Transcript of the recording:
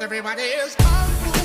Everybody is kung fu.